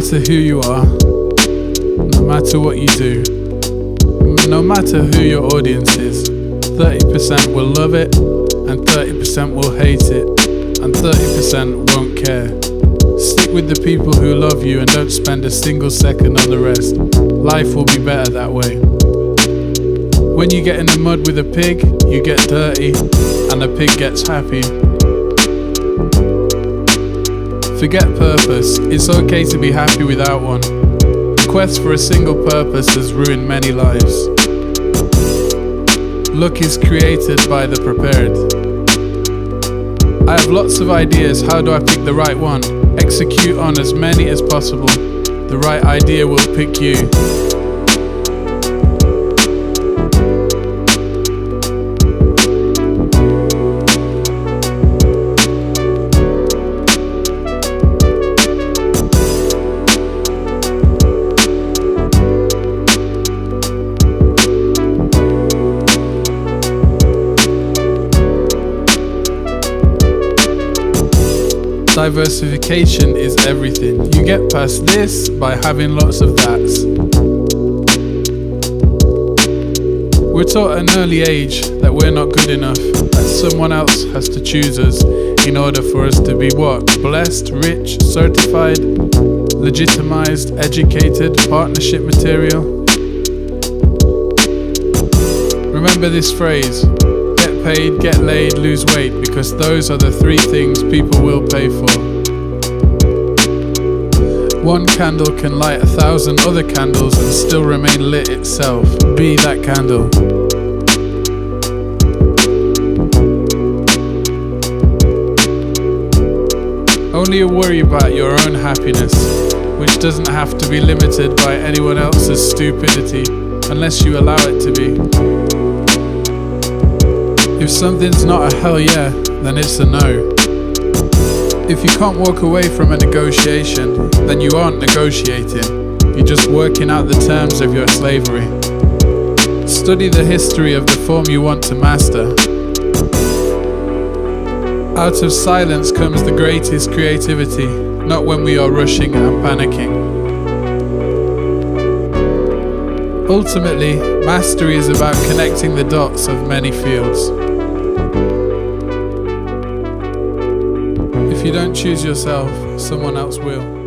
matter who you are, no matter what you do, no matter who your audience is, 30% will love it, and 30% will hate it, and 30% won't care. Stick with the people who love you and don't spend a single second on the rest. Life will be better that way. When you get in the mud with a pig, you get dirty, and the pig gets happy. Forget purpose, it's okay to be happy without one. The quest for a single purpose has ruined many lives. Luck is created by the prepared. I have lots of ideas, how do I pick the right one? Execute on as many as possible. The right idea will pick you. Diversification is everything. You get past this by having lots of that's. We're taught at an early age that we're not good enough, that someone else has to choose us in order for us to be what? Blessed, rich, certified, legitimized, educated, partnership material. Remember this phrase paid, get laid, lose weight, because those are the three things people will pay for. One candle can light a thousand other candles and still remain lit itself. Be that candle. Only worry about your own happiness, which doesn't have to be limited by anyone else's stupidity, unless you allow it to be. If something's not a hell yeah, then it's a no. If you can't walk away from a negotiation, then you aren't negotiating. You're just working out the terms of your slavery. Study the history of the form you want to master. Out of silence comes the greatest creativity, not when we are rushing and panicking. Ultimately, mastery is about connecting the dots of many fields. If you don't choose yourself, someone else will.